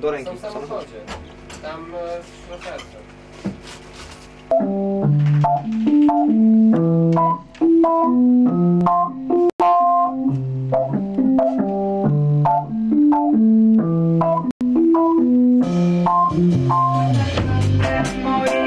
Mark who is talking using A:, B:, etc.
A: Do ręki,
B: Są w
A: samochodzie.
B: Tam e, w szoferce.
C: Moje